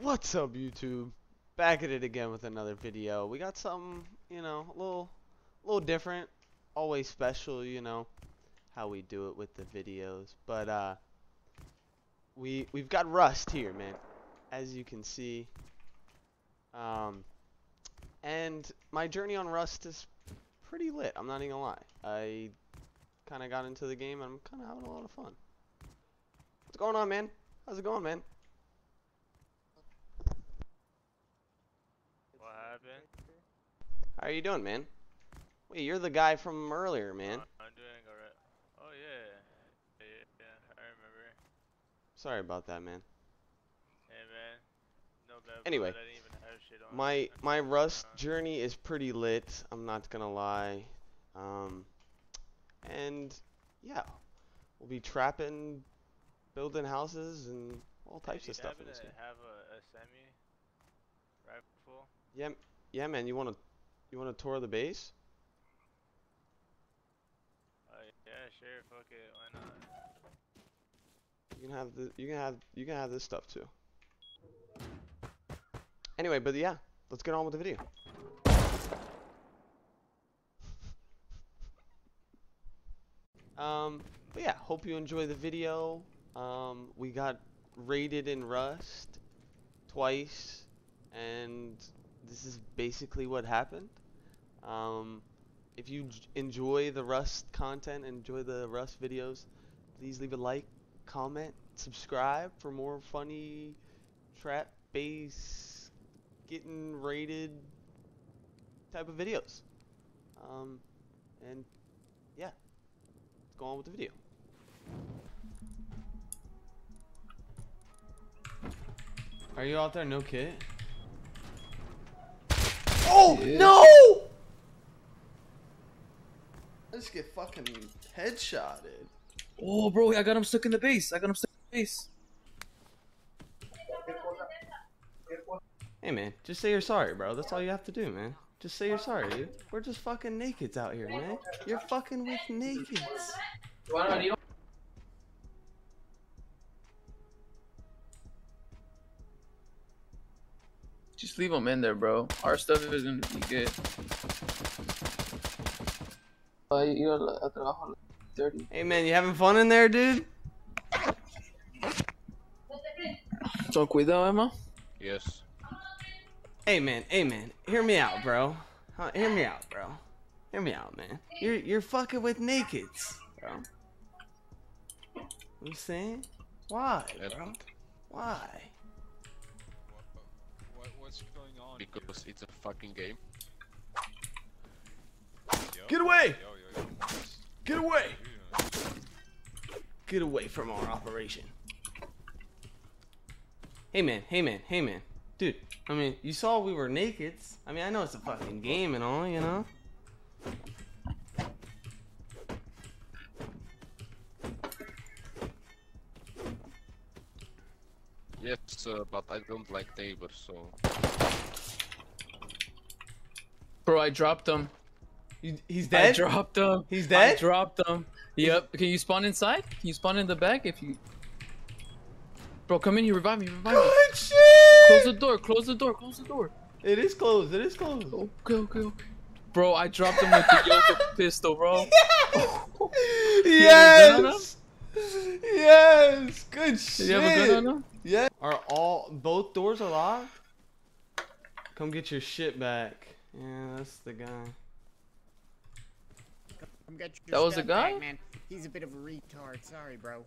What's up, YouTube? Back at it again with another video. We got something, you know, a little, a little different. Always special, you know, how we do it with the videos. But uh, we we've got Rust here, man, as you can see. Um, and my journey on Rust is pretty lit. I'm not even gonna lie. I kind of got into the game, and I'm kind of having a lot of fun. What's going on, man? How's it going, man? What happened? How are you doing, man? Wait, you're the guy from earlier, man. Uh, I'm doing alright. Oh yeah. yeah. Yeah, I remember. Sorry about that, man. Hey man. No bad Anyway, I didn't even have shit on. My my Rust journey is pretty lit. I'm not gonna lie. Um, and yeah, we'll be trapping, building houses, and all types of stuff in this game. have a, a semi? Yeah, yeah, man. You wanna you wanna tour the base? Uh, yeah, sure. Fuck it. Why not? You can have the you can have you can have this stuff too. Anyway, but yeah, let's get on with the video. um, but yeah, hope you enjoy the video. Um, we got rated in Rust twice, and this is basically what happened. Um, if you enjoy the Rust content, enjoy the Rust videos, please leave a like, comment, subscribe for more funny trap base getting rated type of videos. Um, and yeah, let's go on with the video. Are you out there? No kit. Oh Yeah. no! I just get fucking headshotted. Oh, bro, I got him stuck in the base. I got him stuck in the base. Hey man, just say you're sorry, bro. That's all you have to do, man. Just say you're sorry. dude. We're just fucking nakeds out here, man. You're fucking with nakeds. Just leave them in there, bro. Our stuff is gonna be good. Ay, iba a trabajo a las 30. Hey man, you having fun in there, dude? So, cuidado, Emma. Yes. Hey man, hey man, hear me out, bro. Huh, hear me out, bro. Hear me out, man. You're you're fucking with nakeds, bro. You saying? Why, bro? Why? Because it's a fucking game. Yo, Get away! Yo, yo, yo. Get away! Get away from our operation. Hey man, hey man, hey man. Dude, I mean, you saw we were naked. I mean, I know it's a fucking game and all, you know? Yes, uh, but I don't like neighbors, so Bro, I dropped him. You, he's I dead? dropped him. He's dead? I dead? dropped him. Yep. Can you spawn inside? Can you spawn in the back if you. Bro, come in here. Revive me. Revive me. Good shit! Close the door. Close the door. Close the door. It is closed, it is closed. Okay, okay, okay. Bro, I dropped him with the Eoka pistol, bro. yes! Yes! Good Did shit! you have a gun on him? Yeah. Are all both doors are locked? Come get your shit back. Yeah, that's the guy. Come get your That was a the guy? back, man. He's a bit of a retard. Sorry, bro.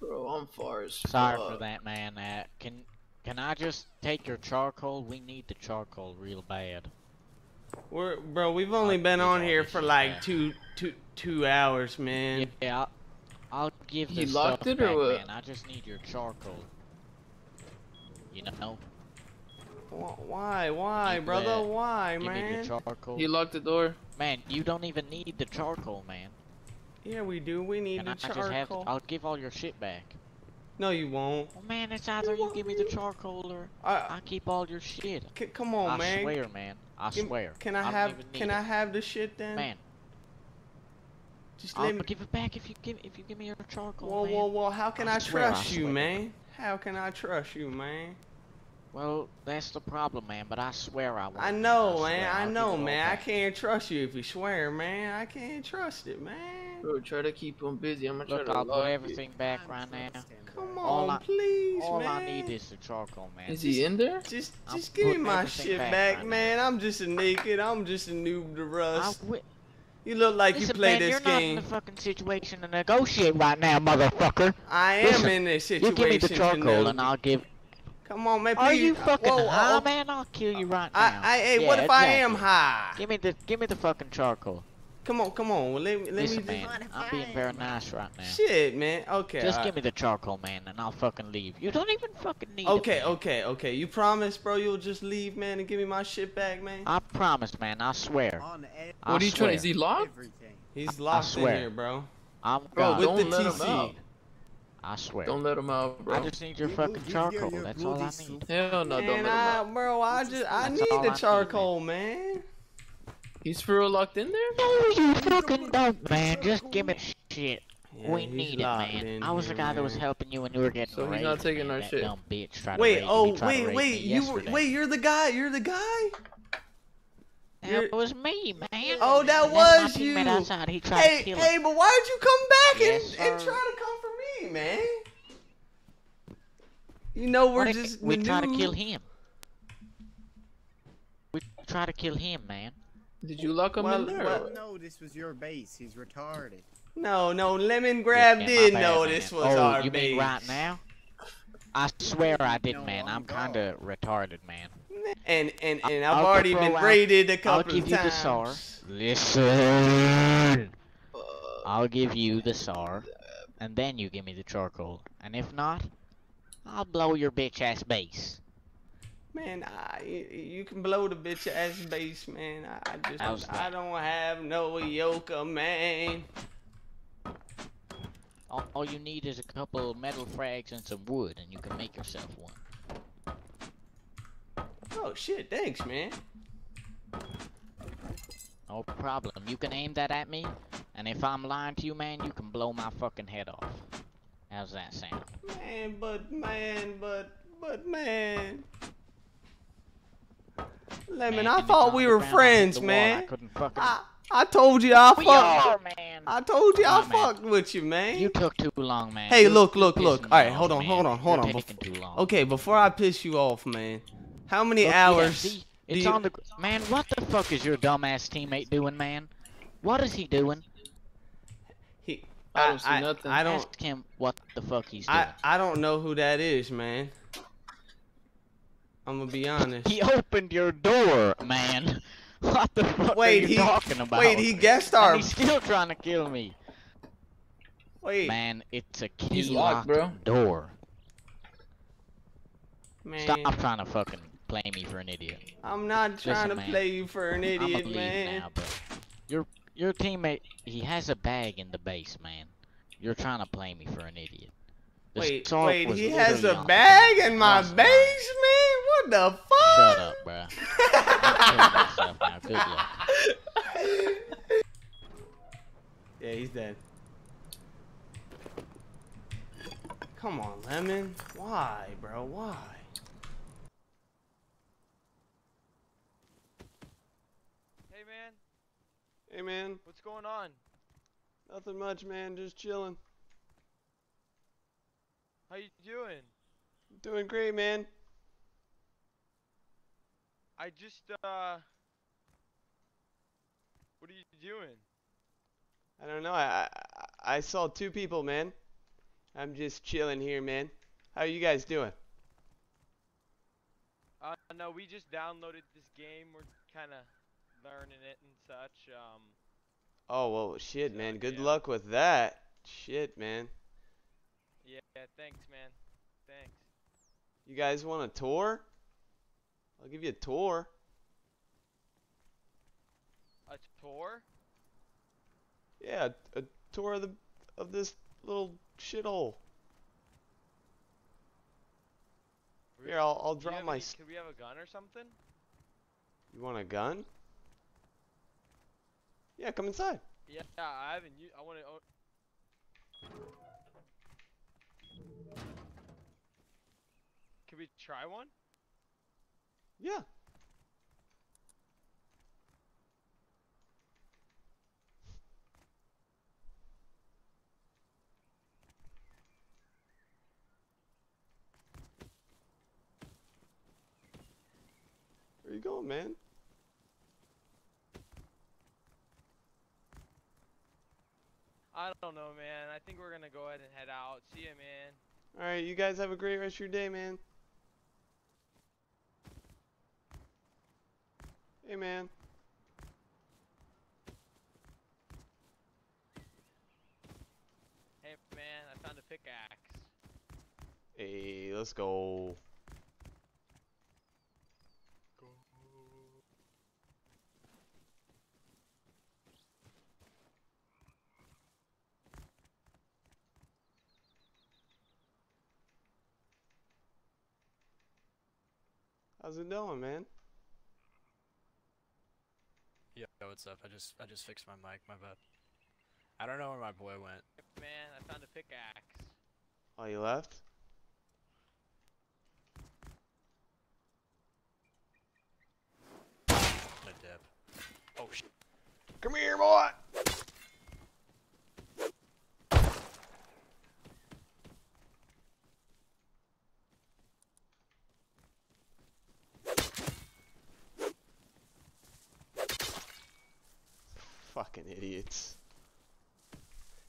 Bro, I'm far as Sorry for that, man. Uh, can can I just take your charcoal? We need the charcoal real bad. We're bro, we've only I'll been on here for like back. two two two hours, man. Yeah, I'll, give the He locked stuff it or back, what? man. I just need your charcoal. You know, Why, why, You brother? bet. Why, give me man? charcoal. He locked the door. Man, you don't even need the charcoal, man. Yeah, we do. We need And the I just have. charcoal. I'll give all your shit back. No, you won't. Oh man, it's either you give me the charcoal or I, I keep all your shit. come on, I man. I swear, man. I swear. Can I, don't have? Can need I have the shit then? Man, Just I'll let me. give it back if you give if you give me your charcoal, Whoa, man. whoa, well. How can I I swear, I trust you, man? How can I trust you, man? Well, that's the problem, man. But I swear I won't. I know, swear, man. I I'll know, man. I can't trust you if you swear, man. I can't trust it, man. Bro, try to keep him busy. I'm gonna try Look, to I'll put lock it. everything back right now. Come bro. All on, I- please, All man. I need is the charcoal, man. Is he in there? Just, I'm just give me my shit back back, right now. man. I'm just a naked. I'm just a noob to I rust. You look like Listen, you play man, this you're not in game. the fucking situation to negotiate right now, motherfucker. I am Listen, in this situation. You give me the charcoal, and I'll give. Come on, man. Please. Are you fucking Whoa, high, oh, man? I'll kill you right now. I, I, hey, what Yeah, if I am exactly. high? Give me the, give me the fucking charcoal. Come on, come on. Let me, let Listen, me man, What I'm being very nice right now. Shit, man. Okay. Just alright. give me the charcoal, man, and I'll fucking leave. You don't even fucking need it. Okay, man. okay, okay. You promise, bro? You'll just leave, man, and give me my shit back, man. I promise, man. I swear. On e- I What are you trying? Is he locked? everything. He's locked in swear. here, bro. I'm Bro, God. With don't the let him TC. out. I swear. Don't let him out, bro. I just need your You fucking charcoal. your That's all I need. Hell no, don't Man, let him I, out. bro, I just, I That's need all I the need, charcoal, man. He's for real locked in there? No, you fucking don't, man. Just give me shit. Yeah, we need it, man. I was here, the guy that was helping you when you were getting So he's raped, not taking man. our that shit. Dumb bitch tried Wait, to oh, you. He tried to wait, wait, you were, wait, you're the guy, you're the guy. you're- That was me, man. Oh, that That's was my teammate you. outside. He tried Hey, to kill hey, him. but why did you come back Yes, and, and try to come for me, man? You know we're What just we the try to kill him. We try to kill him, man. Did you lock him Well, in there? well- or- No, this was your base. He's retarded. No, no, Lemon Grab Yeah, did bad, know man. this was oh, our you base. mean right now? I swear I did, No, man. I'm I'm kind of retarded, man. And and I- and I've I'll already throw been out- raided a I'll couple give of you times. the SAR. Listen. Uh, I'll give you the SAR, uh, and then you give me the charcoal. And if not, I'll blow your bitch ass base. Man, I, you can blow the bitch ass base, man. I How's just, that? I don't have no Eoka, man. All, all you need is a couple metal frags and some wood, and you can make yourself one. Oh shit, thanks, man. No problem. You can aim that at me, and if I'm lying to you, man, you can blow my fucking head off. How's that sound? Man, but man, but but man. Lemon, Man, I thought we were ground, I hit friends, the wall, man. I couldn't fucking. I I told you I we fucked. are, man. I told you I Nah, man. fucked with you, man. You took too long, man. Hey, look, look, look. Alright, hold on, man. hold on, hold You're on. taking too long. Okay, before I piss you off, man. How many Look, yeah, hours? see, it's on the man. What the fuck is your dumbass teammate doing, man? What is he doing? He, I I, don't see I, nothing. I don't. Ask him what the fuck he's doing. I, I don't know who that is, man. I'm gonna be honest. He opened your door, man. What the fuck Wait, are you he- talking about? Wait, he guest And he's still trying to kill me. Wait, Man, it's a key He's locked, locked bro. door. man. Stop trying to fucking play me for an idiot. I'm not trying Listen, to man. play you for an I'ma idiot, leave man. now, but your your teammate, he has a bag in the base, man. You're trying to play me for an idiot. The Wait, wait, he has a bag in my Trust me. base, man? What the fuck? Shut up, bro. Myself now. Good luck. yeah, he's dead. Come on, Lemon. Why, bro? Why? Hey man, Hey, man. what's going on? Nothing much, man. Just chilling. How you doing? Doing great, man. I just uh What are you doing? I don't know. I, I I saw two people, man. I'm just chilling here, man. How are you guys doing? Uh no, we just downloaded this game. We're kind of learning it and such. Um Oh well, shit, So, man. Good yeah. luck with that. Shit, man. yeah, yeah, thanks man. Thanks. You guys want a tour? I'll give you a tour. A tour? Yeah, a, a tour of the of this little shithole. Here, I'll I'll drop my. any- Could we have a gun or something? You want a gun? Yeah, come inside. Yeah, I haven't. I want to. Can we try one? Yeah. Where you going, man? I don't know, man. I think we're gonna go ahead and head out. See ya, man. Alright, you guys have a great rest of your day, man. Hey, man. Hey, man. I found a pickaxe. Hey, let's go. How's it going, man? Yo, what's up? I just I just fixed my mic, my bad. I don't know where my boy went. Man. I found a pickaxe. Oh, you left? The dip. Oh sh Come here, boy! Fucking idiots.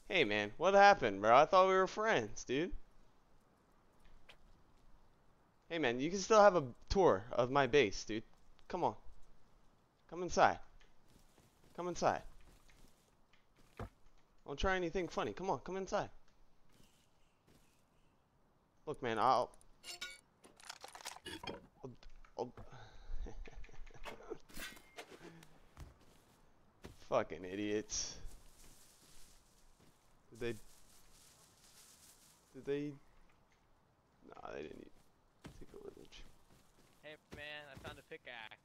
Hey man, what happened, bro? I thought we were friends, dude. Hey man, you can still have a tour of my base, dude. Come on. Come inside. Come inside. Don't try anything funny. Come on, come inside. Look, man, I'll. I'll, I'll Fucking idiots. Did they? Did they? Nah, they didn't. even Take a village. Hey, man. I found a pickaxe.